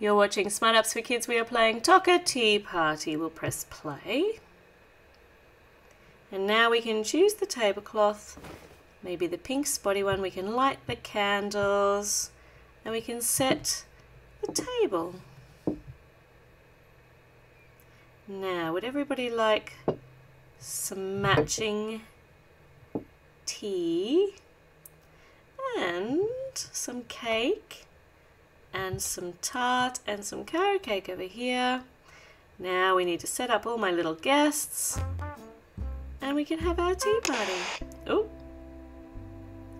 You're watching Smart Apps for Kids. We are playing Toca Tea Party. We'll press play. And now we can choose the tablecloth, maybe the pink spotty one. We can light the candles and we can set the table. Now, would everybody like some matching tea and some cake and some tart and some carrot cake over here. Now we need to set up all my little guests and we can have our tea party. Oh,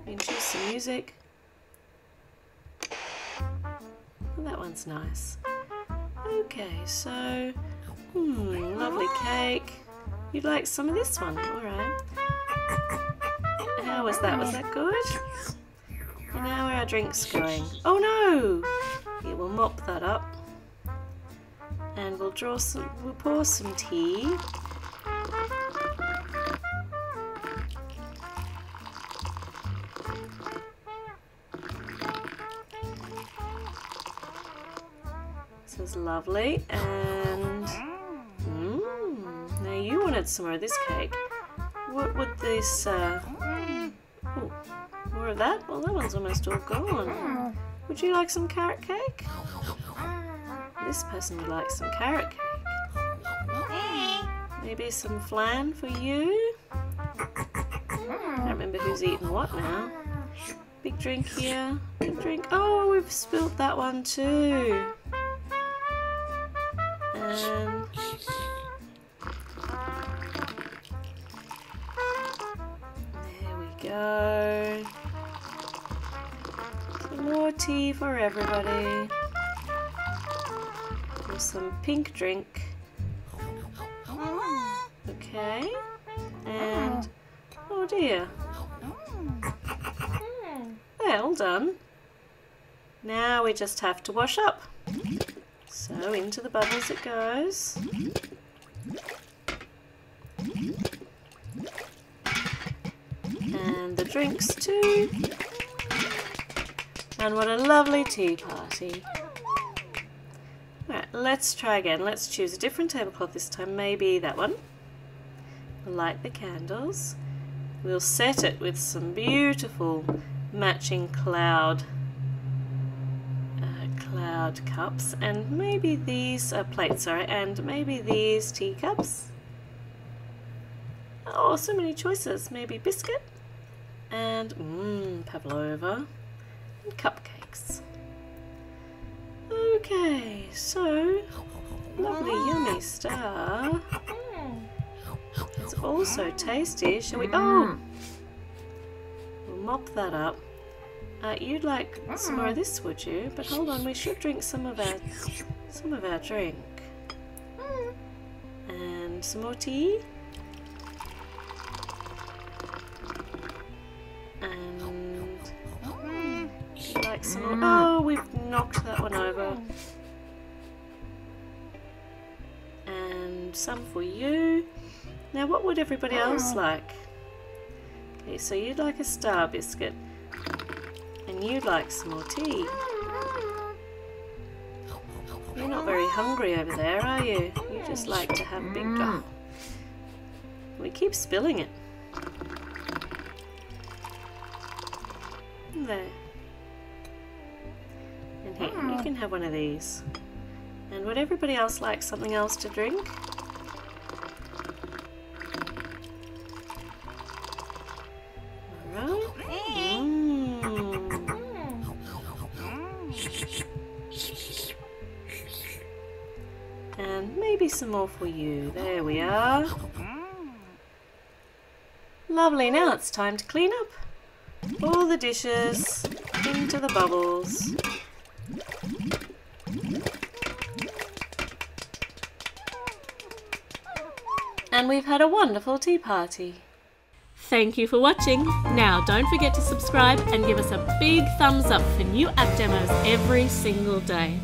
we can choose some music. Well, that one's nice. Okay, so, hmm, lovely cake. You'd like some of this one, alright. How was that? Was that good? And are our drinks going? Oh no! Mop that up. And we'll draw some, we'll pour some tea. This is lovely. And, mmm, now you wanted some more of this cake. What would this, uh, oh, more of that? Well, that one's almost all gone. Would you like some carrot cake? This person would like some carrot cake. Maybe some flan for you? I don't remember who's eating what now. Big drink here. Big drink. Oh, we've spilt that one too. And there we go. More tea for everybody. With some pink drink. Okay. And oh dear. All done. Now we just have to wash up. So into the bubbles it goes. And the drinks too. And what a lovely tea party. Alright, let's try again. Let's choose a different tablecloth this time. Maybe that one. Light the candles. We'll set it with some beautiful matching cloud uh, cloud cups and maybe these uh, plates sorry and maybe these teacups oh so many choices maybe biscuit and mmm pavlova and cupcakes. Okay so lovely yummy mm. stuff. It's also mm. tasty. Shall we oh mm. we'll mop that up. Uh, you'd like some more of this, would you? But hold on, we should drink some of our some of our drink. And some more tea. And some more. Mm. Oh, we've knocked that one over. And some for you. Now, what would everybody else oh. like? Okay, so you'd like a star biscuit. And you'd like some more tea. You're not very hungry over there, are you? You just like to have a big mm. gulp. We keep spilling it. There. And here, you can have one of these. And would everybody else like something else to drink? Mm. And maybe some more for you. There we are. Lovely, now it's time to clean up. All the dishes into the bubbles. And we've had a wonderful tea party. Thank you for watching. Now don't forget to subscribe and give us a big thumbs up for new app demos every single day.